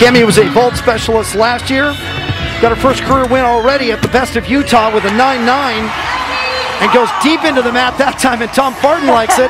Cammy was a vault specialist last year. Got her first career win already at the Best of Utah with a 9-9 and goes deep into the mat that time, and Tom Farden likes it.